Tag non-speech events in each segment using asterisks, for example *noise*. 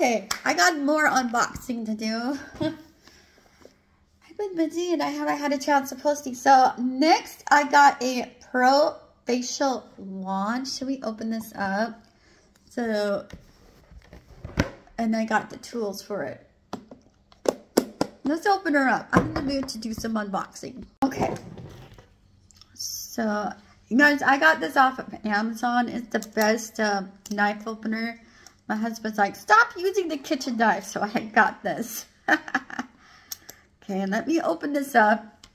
Okay, I got more unboxing to do. *laughs* I've been busy and I haven't had a chance to posting. So next I got a Pro Facial Wand. Should we open this up? So, and I got the tools for it. Let's open her up. I'm in the mood to do some unboxing. Okay. So, you guys, I got this off of Amazon. It's the best uh, knife opener. My husband's like, stop using the kitchen knife. So I got this. *laughs* okay, And let me open this up.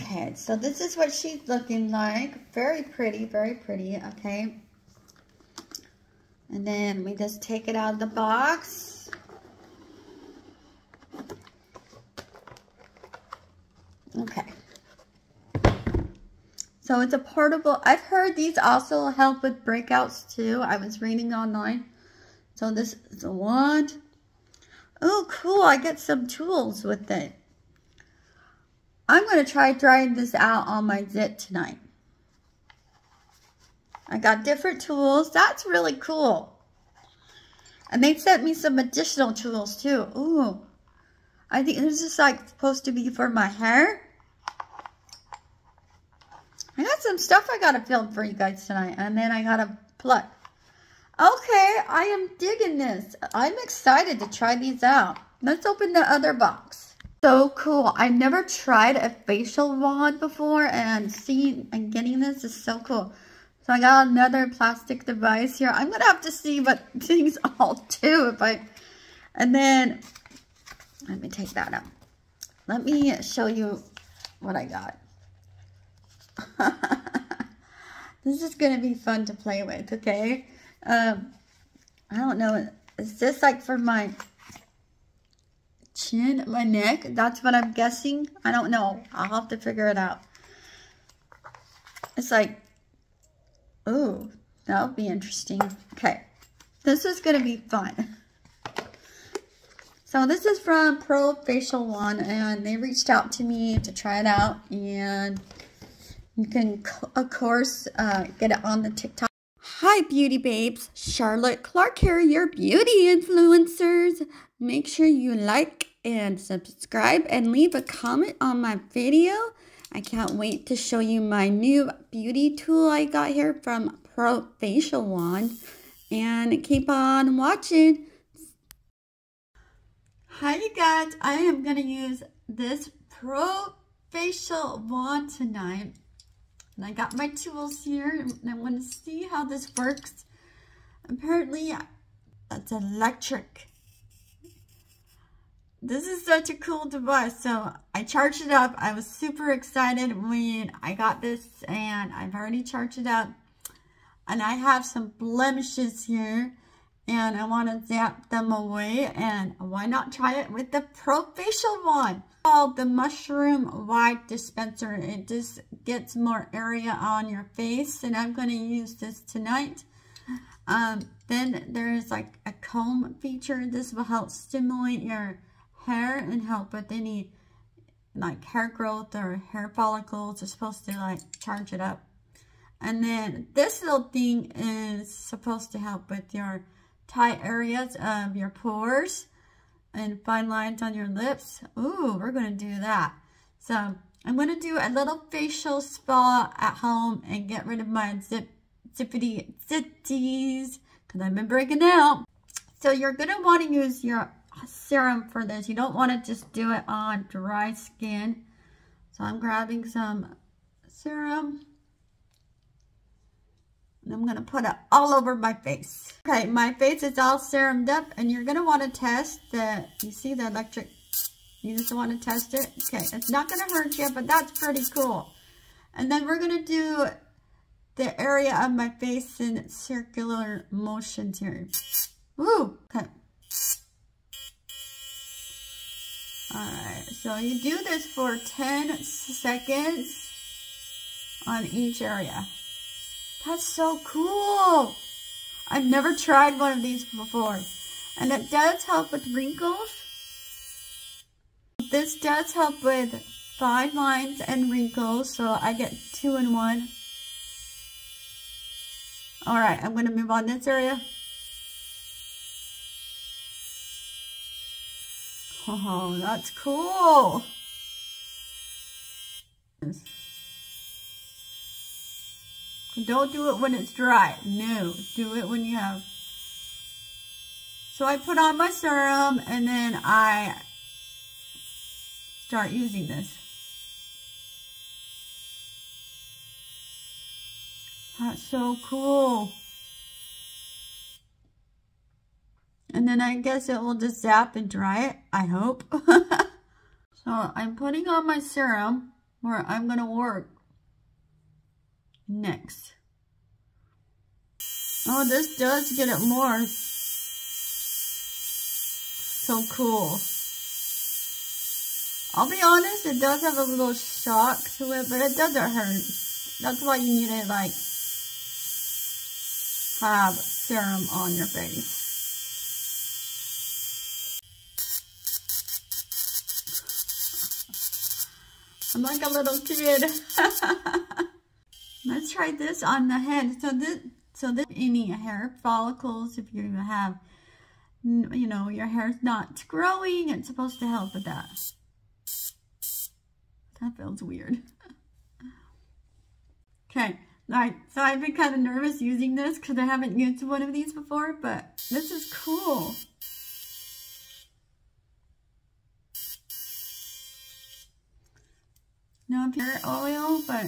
Okay, so this is what she's looking like. Very pretty, very pretty, okay. And then we just take it out of the box. Okay. So it's a portable. I've heard these also help with breakouts too. I was reading online. So this is a wand. Oh, cool. I get some tools with it. I'm going to try trying this out on my zit tonight. I got different tools. That's really cool. And they sent me some additional tools too. Ooh. I think this is like supposed to be for my hair. I got some stuff I got to film for you guys tonight. And then I got to pluck. Okay, I am digging this. I'm excited to try these out. Let's open the other box. So cool. I've never tried a facial wand before. And seeing and getting this is so cool. So I got another plastic device here. I'm going to have to see what *laughs* things all do. If I, and then, let me take that out. Let me show you what I got. *laughs* this is going to be fun to play with, okay? Um, I don't know. Is this like for my chin, my neck? That's what I'm guessing. I don't know. I'll have to figure it out. It's like, oh, that'll be interesting. Okay. This is going to be fun. So this is from Pro Facial Wand, and they reached out to me to try it out, and you can, of course, uh, get it on the TikTok. Hi, beauty babes. Charlotte Clark here, your beauty influencers. Make sure you like and subscribe and leave a comment on my video. I can't wait to show you my new beauty tool I got here from Pro Facial Wand. And keep on watching. Hi, you guys. I am going to use this Pro Facial Wand tonight. And I got my tools here and I want to see how this works. Apparently, that's electric. This is such a cool device. So I charged it up. I was super excited when I got this and I've already charged it up. And I have some blemishes here and I want to zap them away. And why not try it with the Pro Facial Wand? Called the Mushroom Wide Dispenser. It just gets more area on your face. And I'm going to use this tonight. Um, then there's like a comb feature. This will help stimulate your hair and help with any like hair growth or hair follicles. It's supposed to like charge it up. And then this little thing is supposed to help with your tight areas of your pores and fine lines on your lips. Ooh, we're going to do that. So I'm going to do a little facial spa at home and get rid of my zip, zippity zitties because I've been breaking out. So you're going to want to use your serum for this. You don't want to just do it on dry skin. So I'm grabbing some serum. And I'm going to put it all over my face. Okay, my face is all serumed up. And you're going to want to test the, you see the electric, you just want to test it. Okay, it's not going to hurt you, but that's pretty cool. And then we're going to do the area of my face in circular motions here. Woo! Okay. Alright, so you do this for 10 seconds on each area. That's so cool. I've never tried one of these before. And it does help with wrinkles. This does help with fine lines and wrinkles. So I get two in one. All right, I'm to move on this area. Oh, that's cool. Don't do it when it's dry. No, do it when you have. So I put on my serum and then I start using this. That's so cool. And then I guess it will just zap and dry it, I hope. *laughs* so I'm putting on my serum where I'm going to work next. Oh, this does get it more. So cool. I'll be honest, it does have a little shock to it, but it doesn't hurt. That's why you need to like have serum on your face. I'm like a little kid. *laughs* Let's try this on the head. So this, so this any hair follicles, if you have, you know, your hair's not growing, it's supposed to help with that. That feels weird. *laughs* okay, all right. So I've been kind of nervous using this because I haven't used one of these before, but this is cool. no hair oil, but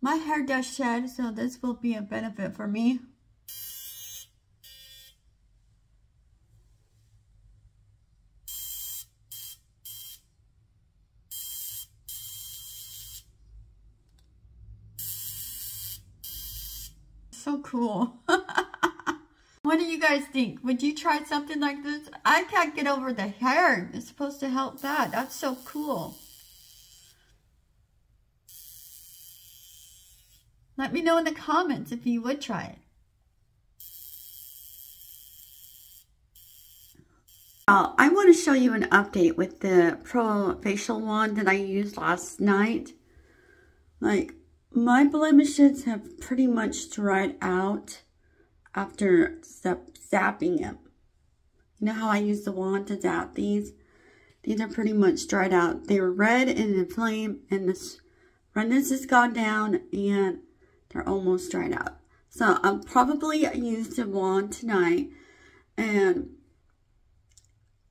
my hair does shed, so this will be a benefit for me. So cool. *laughs* what do you guys think? Would you try something like this? I can't get over the hair. It's supposed to help that. That's so cool. Let me know in the comments if you would try it. Uh, I want to show you an update with the Pro Facial Wand that I used last night. Like, my blemishes have pretty much dried out after zapping them. You know how I use the wand to zap these? These are pretty much dried out. They were red and inflamed, and this redness has gone down, and they're almost dried up. So I'll probably use the wand tonight and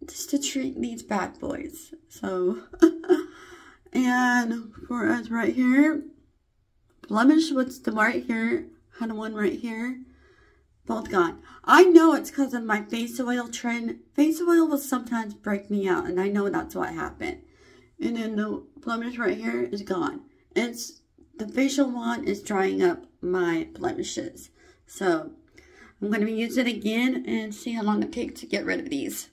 just to treat these bad boys. So, *laughs* and for us right here, blemish what's the right here, had one right here, both gone. I know it's because of my face oil trend. Face oil will sometimes break me out, and I know that's what happened. And then the blemish right here is gone. It's the facial wand is drying up my blemishes. So I'm going to use it again and see how long it takes to get rid of these.